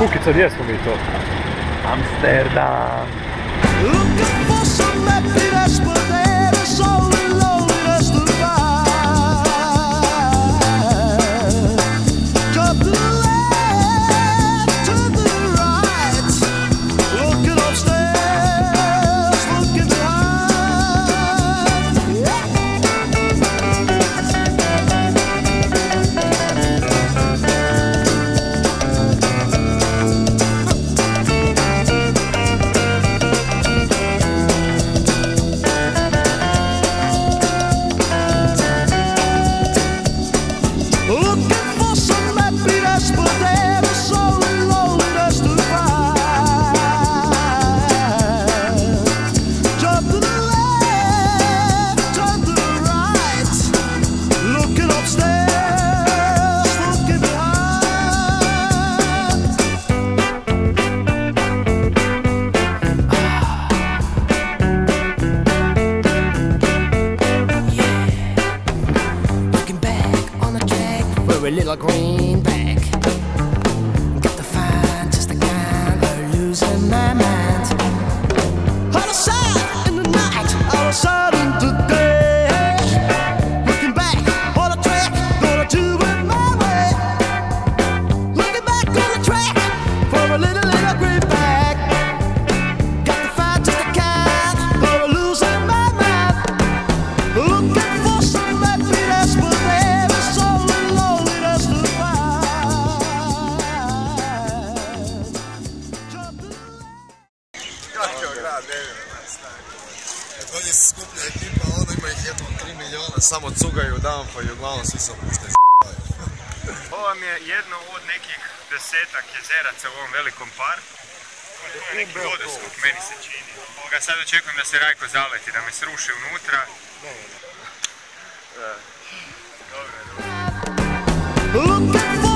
Kukica, gdje smo mi to? Amsterdam. a little green back. Got to find just the kind of losing my mind. samo cugaju, dampa i uglavnom svi sam pušteni Ovo vam je jedno od nekih desetak jezeraca u ovom velikom parku. To je neki vodoskok, meni se čini. Ovoga sad očekujem da se Rajko zaleti, da me sruši unutra. Ne, ne. at me!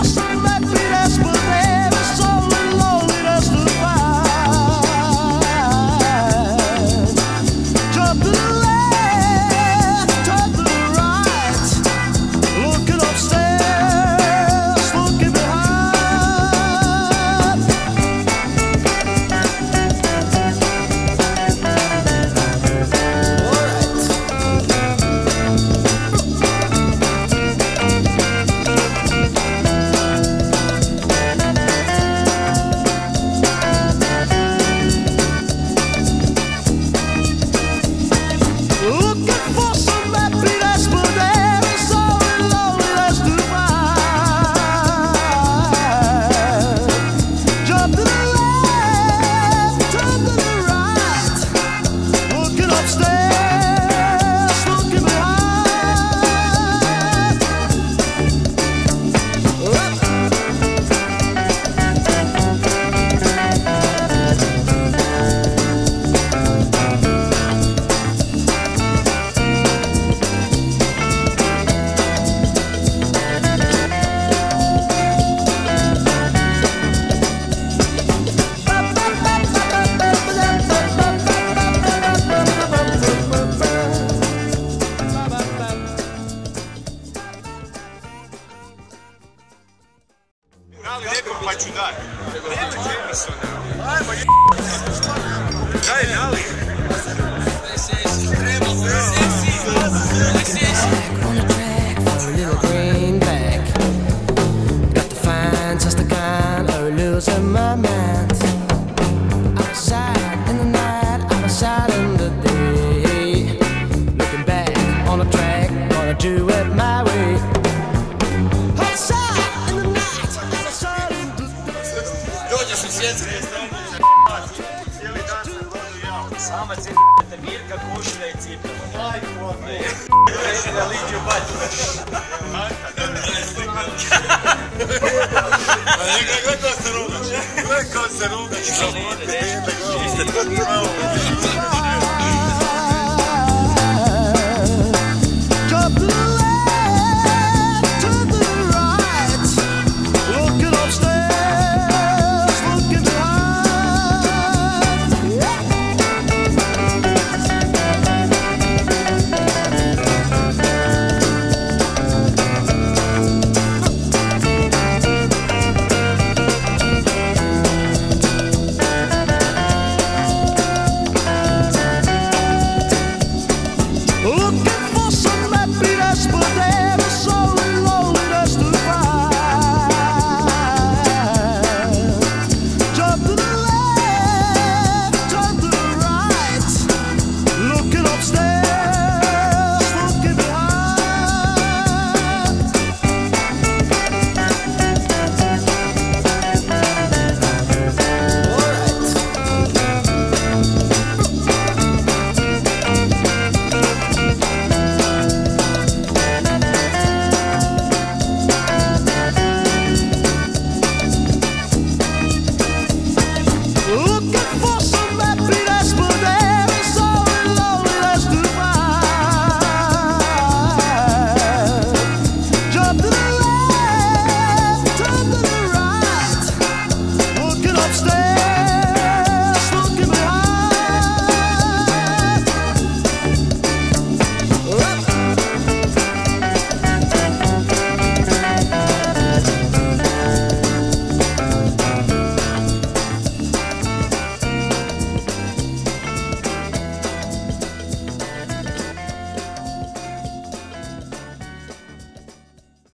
Мама, це та бірка кушає ціпка. Ай, квоти. Я лідю бачу. Kako se rugaš? Kako se rugaš? Kako se rugaš?